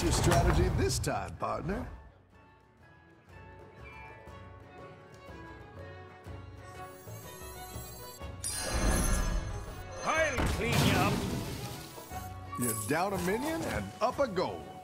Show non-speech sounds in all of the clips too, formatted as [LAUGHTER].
What's your strategy this time, partner? I'll clean you up. You're down a minion and up a gold.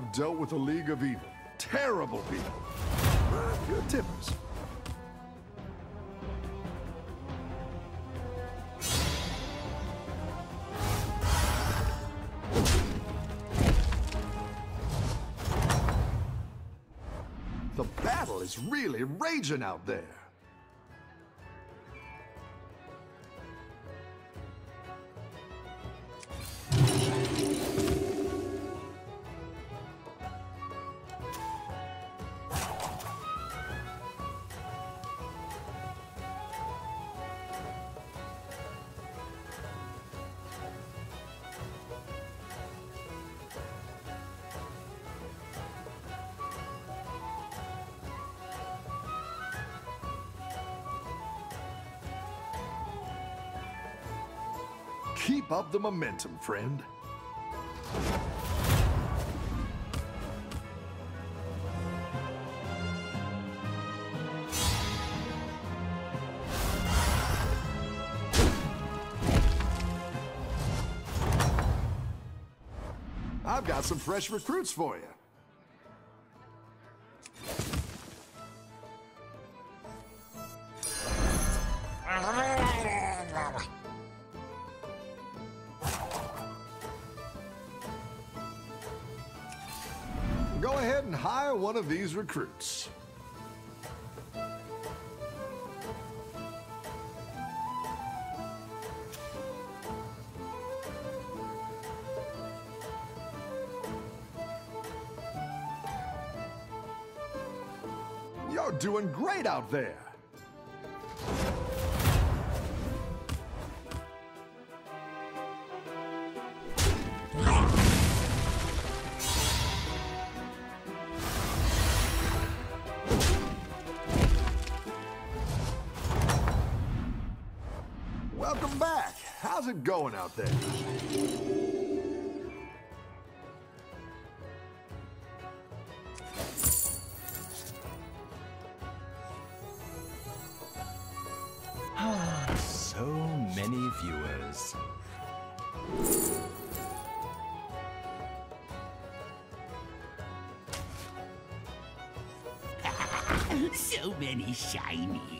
I've dealt with a league of evil. Terrible people. Good tippers. The battle is really raging out there. Keep up the momentum, friend. I've got some fresh recruits for you. One of these recruits. You're doing great out there. Going out there? Ah, so many viewers. [LAUGHS] so many shinies.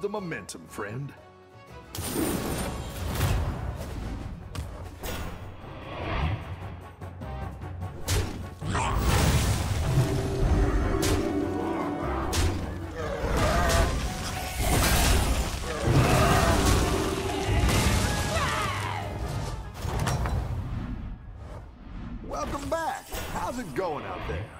The momentum, friend. Welcome back. How's it going out there?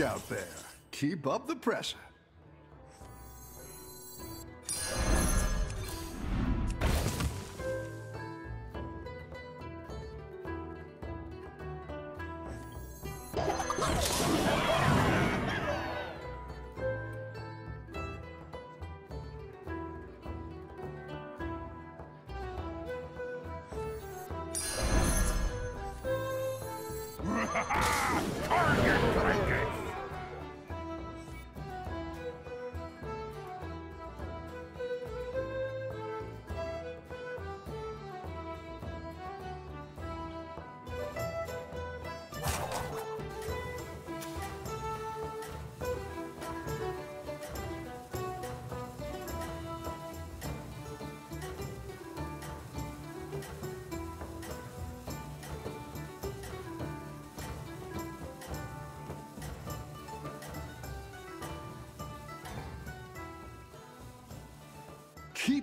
Out there. Keep up the pressure.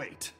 Pulled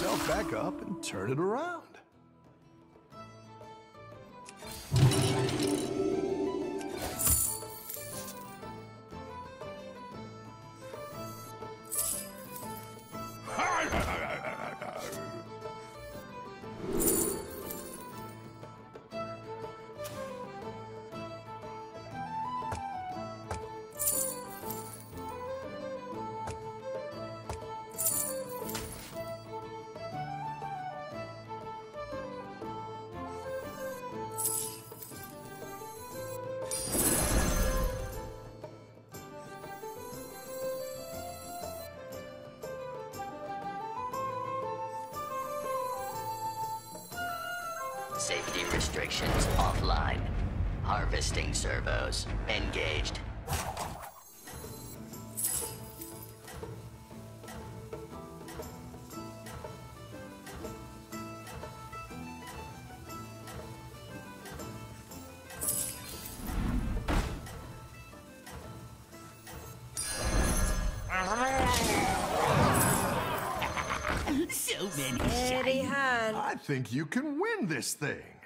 Yourself back up and turn it around. Safety restrictions offline. Harvesting servos engaged. [LAUGHS] so many Steady shiny. hand. I think you can win this thing.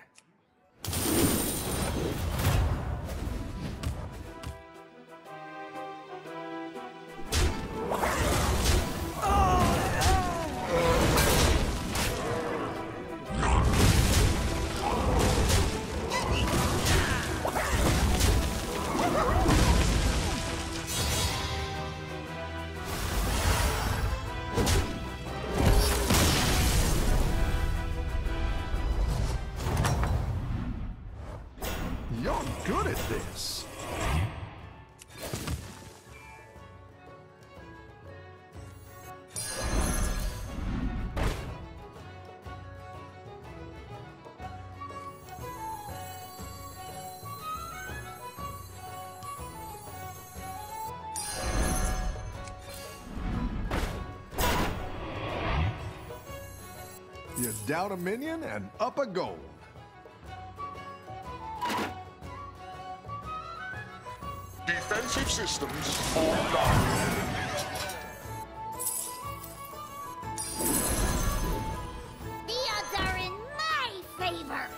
You down a minion and up a gold. Defensive systems online. The odds are in my favor.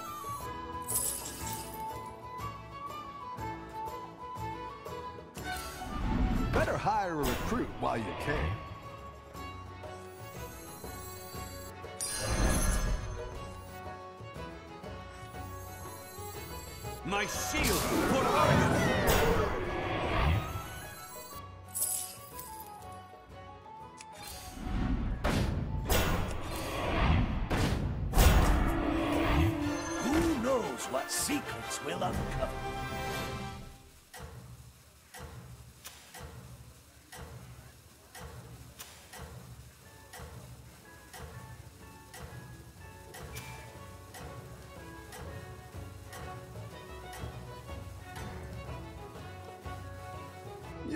Better hire a recruit while you can.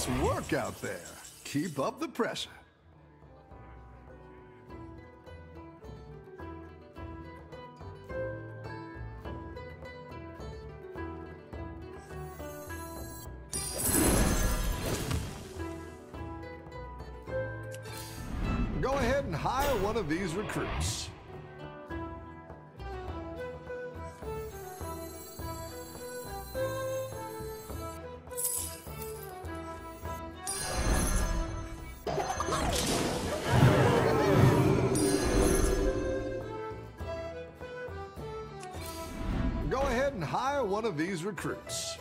Nice work out there. Keep up the pressure. Go ahead and hire one of these recruits. Recruits.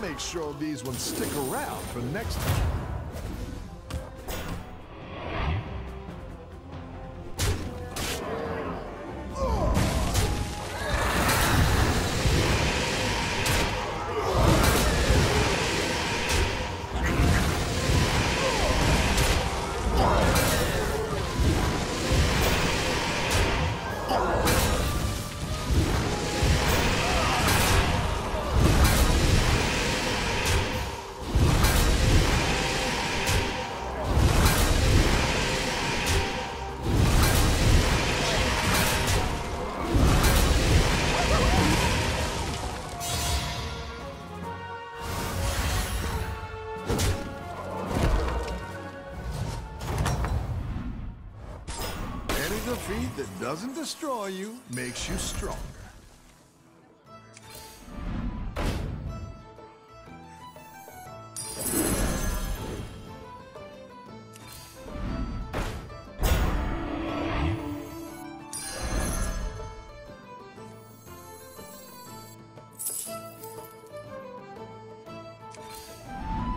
Make sure these ones stick around for next time. Defeat that doesn't destroy you makes you stronger.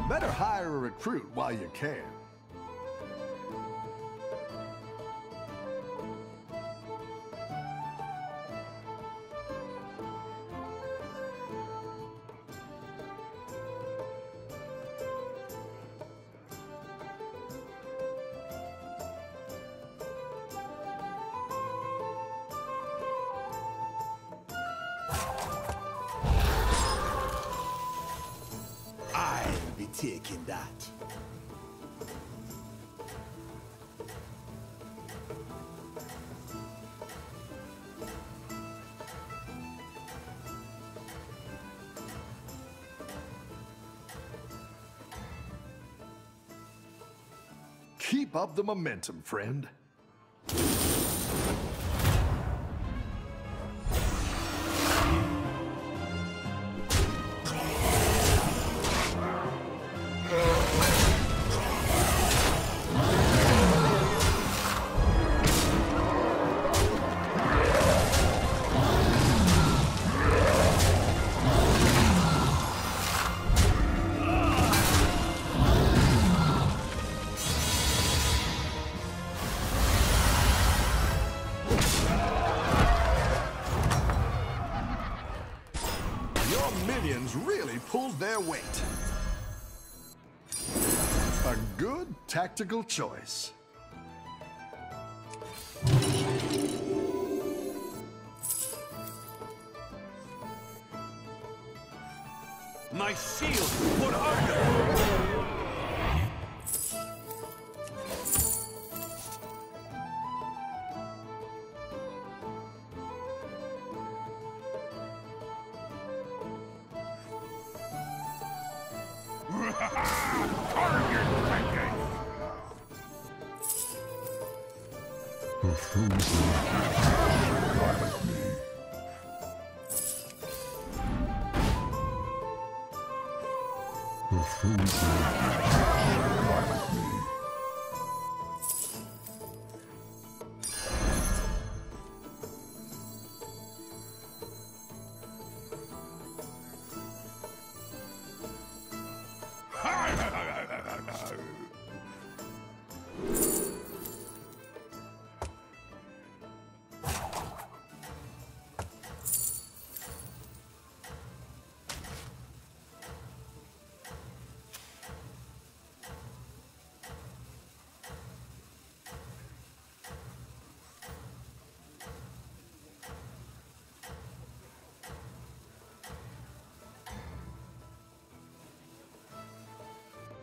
Better hire a recruit while you can. Taking that. Keep up the momentum, friend. Tactical choice. My shield for Argus! who fools the matter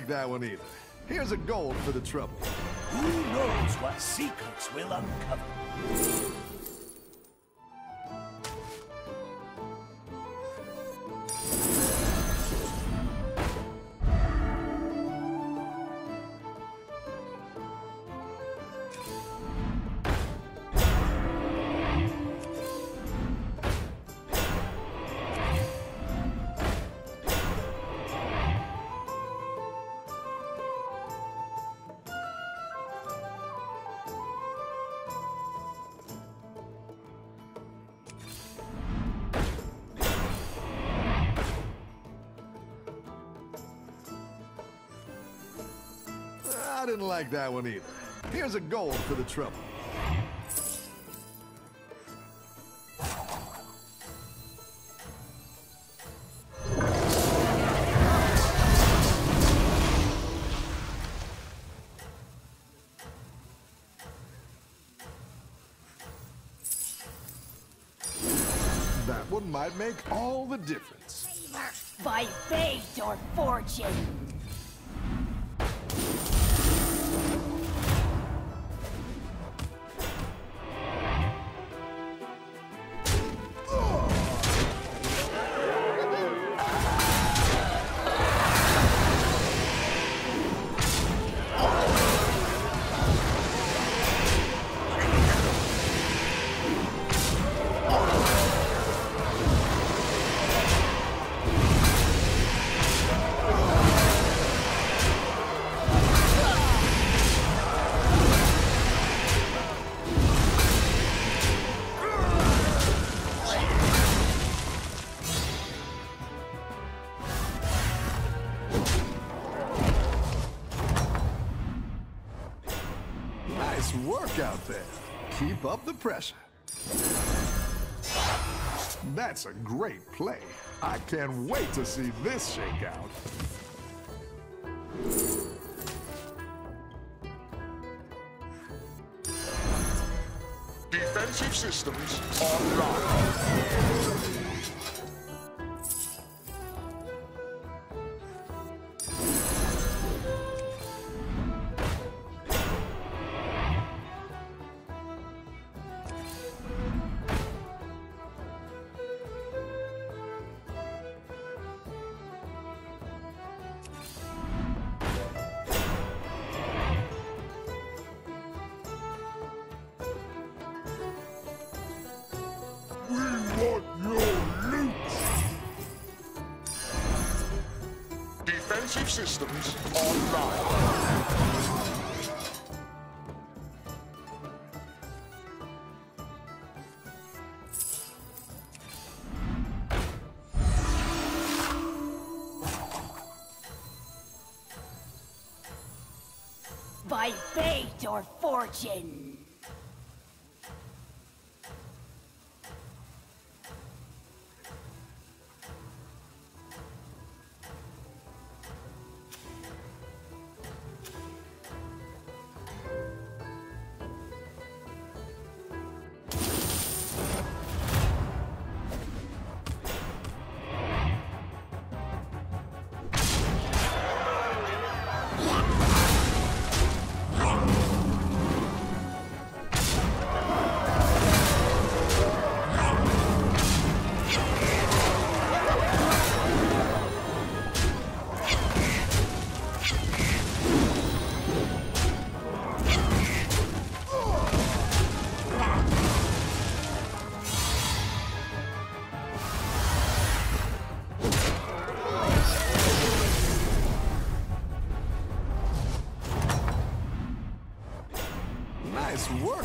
Like that one either. Here's a gold for the trouble. Who knows what secrets will uncover? I didn't like that one either. Here's a gold for the trouble. That one might make all the difference. By fate or fortune. Pressure. That's a great play. I can't wait to see this shake out. Defensive systems online. By fate or fortune.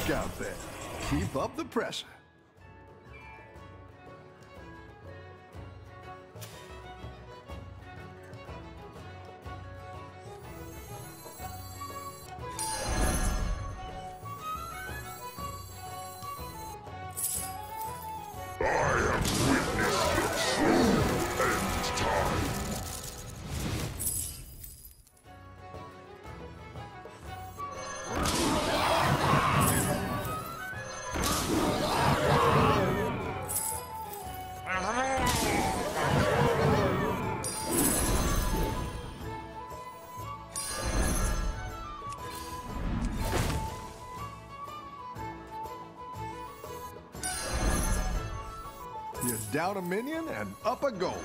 Out there. Keep up the pressure. Down a minion and up a goal.